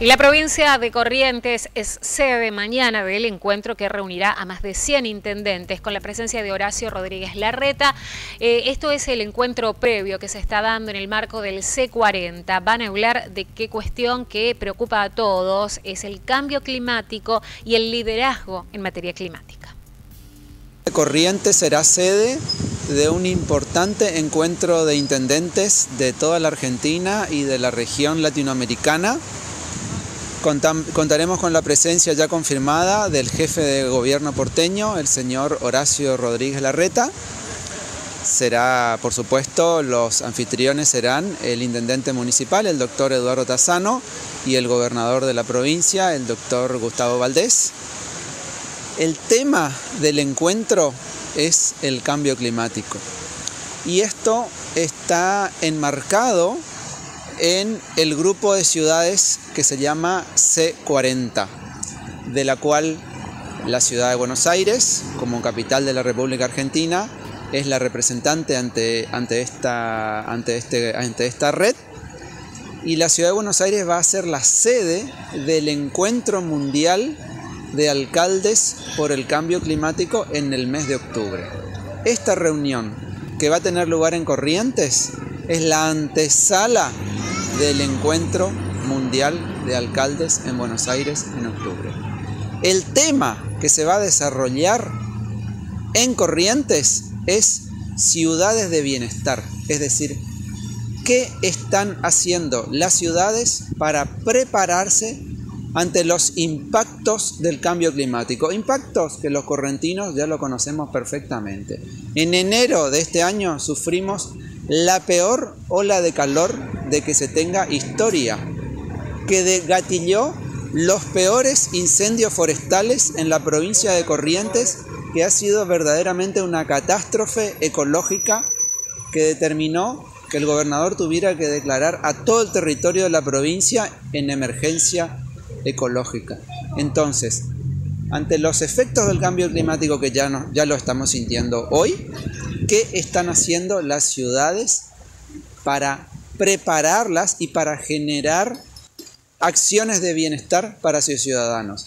Y la provincia de Corrientes es sede mañana del encuentro que reunirá a más de 100 intendentes con la presencia de Horacio Rodríguez Larreta. Eh, esto es el encuentro previo que se está dando en el marco del C40. Van a hablar de qué cuestión que preocupa a todos, es el cambio climático y el liderazgo en materia climática. Corrientes será sede de un importante encuentro de intendentes de toda la Argentina y de la región latinoamericana contaremos con la presencia ya confirmada del jefe de gobierno porteño, el señor Horacio Rodríguez Larreta. Será, por supuesto, los anfitriones serán el intendente municipal, el doctor Eduardo Tazano, y el gobernador de la provincia, el doctor Gustavo Valdés. El tema del encuentro es el cambio climático. Y esto está enmarcado en el grupo de ciudades que se llama C40, de la cual la ciudad de Buenos Aires, como capital de la República Argentina, es la representante ante, ante, esta, ante, este, ante esta red. Y la ciudad de Buenos Aires va a ser la sede del encuentro mundial de alcaldes por el cambio climático en el mes de octubre. Esta reunión que va a tener lugar en Corrientes es la antesala del encuentro mundial de alcaldes en Buenos Aires en octubre. El tema que se va a desarrollar en Corrientes es ciudades de bienestar, es decir, qué están haciendo las ciudades para prepararse ante los impactos del cambio climático. Impactos que los correntinos ya lo conocemos perfectamente. En enero de este año sufrimos la peor ola de calor de que se tenga historia, que gatilló los peores incendios forestales en la provincia de Corrientes, que ha sido verdaderamente una catástrofe ecológica que determinó que el gobernador tuviera que declarar a todo el territorio de la provincia en emergencia ecológica. Entonces, ante los efectos del cambio climático que ya, no, ya lo estamos sintiendo hoy, ¿qué están haciendo las ciudades para prepararlas y para generar acciones de bienestar para sus ciudadanos?